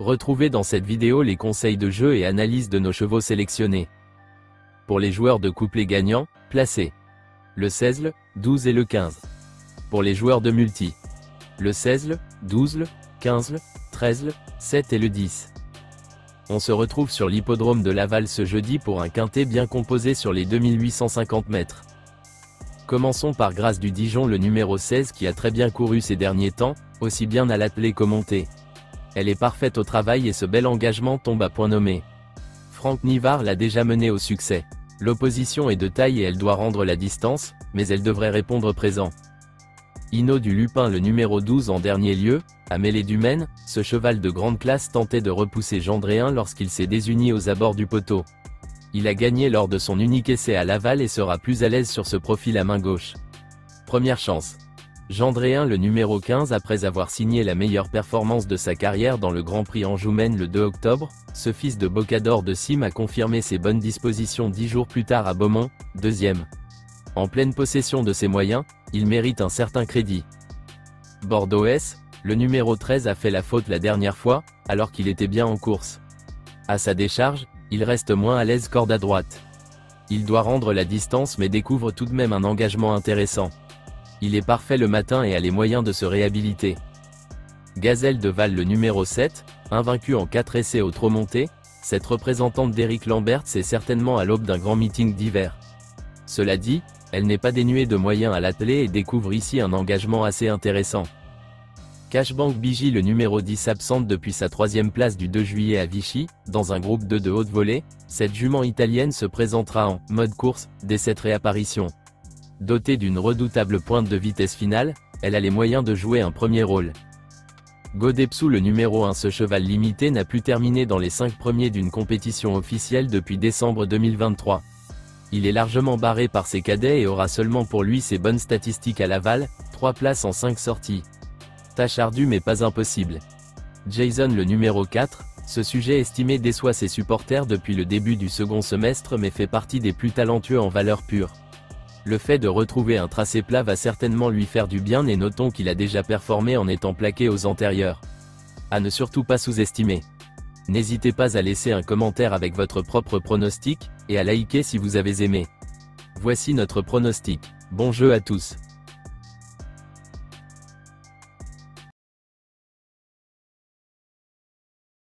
Retrouvez dans cette vidéo les conseils de jeu et analyse de nos chevaux sélectionnés. Pour les joueurs de couplet gagnants, placez le 16, le 12 et le 15. Pour les joueurs de multi, le 16, le 12, le 15, le 13, le 7 et le 10. On se retrouve sur l'hippodrome de Laval ce jeudi pour un quintet bien composé sur les 2850 mètres. Commençons par Grâce du Dijon le numéro 16 qui a très bien couru ces derniers temps, aussi bien à l'attelé qu'au monté. Elle est parfaite au travail et ce bel engagement tombe à point nommé. Franck Nivard l'a déjà menée au succès. L'opposition est de taille et elle doit rendre la distance, mais elle devrait répondre présent. Hino du Lupin le numéro 12 en dernier lieu, à mêlée du Maine, ce cheval de grande classe tentait de repousser Gendréen lorsqu'il s'est désuni aux abords du poteau. Il a gagné lors de son unique essai à Laval et sera plus à l'aise sur ce profil à main gauche. Première chance. Gendréen le numéro 15 après avoir signé la meilleure performance de sa carrière dans le Grand Prix Anjoumen le 2 octobre, ce fils de Bocador de Sim a confirmé ses bonnes dispositions dix jours plus tard à Beaumont, deuxième. En pleine possession de ses moyens, il mérite un certain crédit. Bordeaux S, le numéro 13 a fait la faute la dernière fois, alors qu'il était bien en course. À sa décharge, il reste moins à l'aise corde à droite. Il doit rendre la distance mais découvre tout de même un engagement intéressant. Il est parfait le matin et a les moyens de se réhabiliter. Gazelle de Val le numéro 7, invaincu en 4 essais au trop monté, cette représentante d'Éric Lambert est certainement à l'aube d'un grand meeting d'hiver. Cela dit, elle n'est pas dénuée de moyens à l'attelé et découvre ici un engagement assez intéressant. Cashbank Bigi le numéro 10 absente depuis sa troisième place du 2 juillet à Vichy, dans un groupe 2 de haute volée, cette jument italienne se présentera en mode course dès cette réapparition. Dotée d'une redoutable pointe de vitesse finale, elle a les moyens de jouer un premier rôle. Godepsou le numéro 1 ce cheval limité n'a plus terminé dans les 5 premiers d'une compétition officielle depuis décembre 2023. Il est largement barré par ses cadets et aura seulement pour lui ses bonnes statistiques à Laval, 3 places en 5 sorties. Tâche ardue mais pas impossible. Jason le numéro 4, ce sujet estimé déçoit ses supporters depuis le début du second semestre mais fait partie des plus talentueux en valeur pure. Le fait de retrouver un tracé plat va certainement lui faire du bien et notons qu'il a déjà performé en étant plaqué aux antérieurs. À ne surtout pas sous-estimer. N'hésitez pas à laisser un commentaire avec votre propre pronostic, et à liker si vous avez aimé. Voici notre pronostic. Bon jeu à tous.